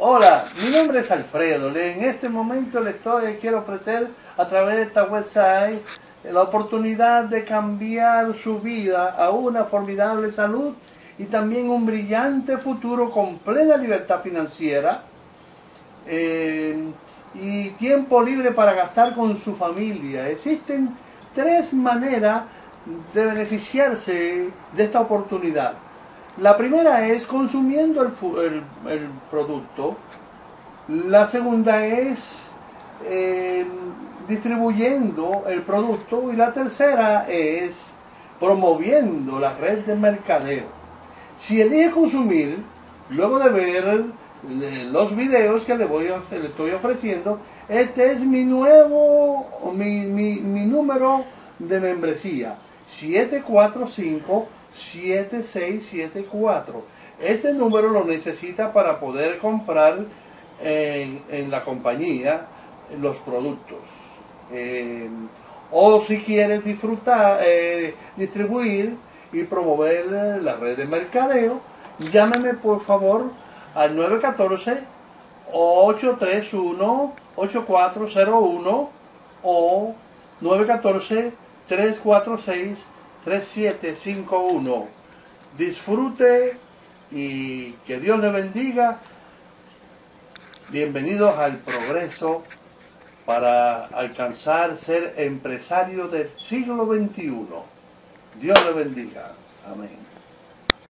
Hola, mi nombre es Alfredo. En este momento le estoy, quiero ofrecer a través de esta website la oportunidad de cambiar su vida a una formidable salud y también un brillante futuro con plena libertad financiera eh, y tiempo libre para gastar con su familia. Existen tres maneras de beneficiarse de esta oportunidad. La primera es consumiendo el, producto. La segunda es eh, distribuyendo el producto. Y la tercera es promoviendo la red de mercadeo. Si elige consumir, luego de ver los videos que le, voy le estoy ofreciendo, este es mi nuevo, mi, mi, mi número de membresía. 745 7674. Este número lo necesita para poder comprar en, la compañía los productos. Eh, o si quieres disfrutar, eh, distribuir y promover la red de mercadeo, llámeme por favor al 914 831 8401 o 914 346 3751. Disfrute y que Dios le bendiga. Bienvenidos al progreso para alcanzar ser empresario del siglo XXI. Dios le bendiga. Amén.